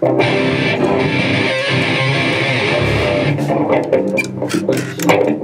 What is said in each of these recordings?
Thank you.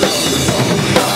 Let's go.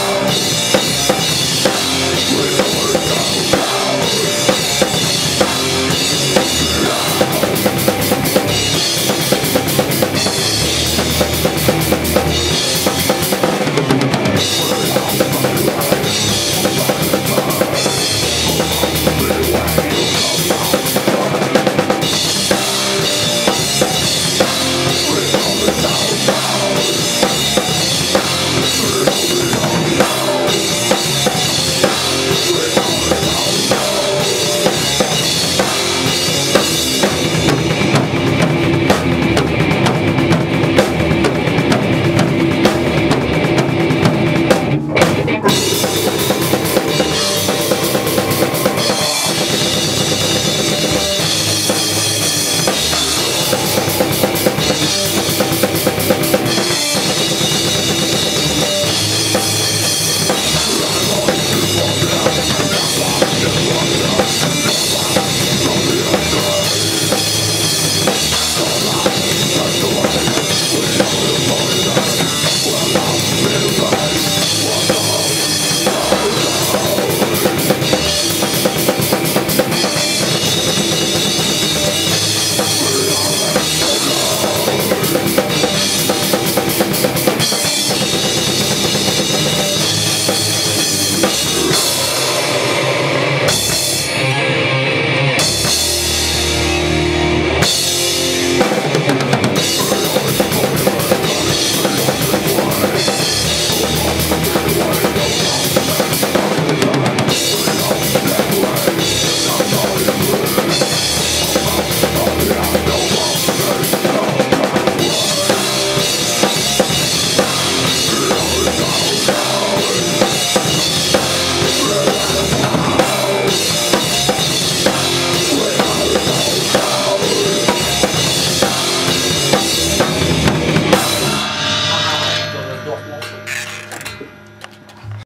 Dortmund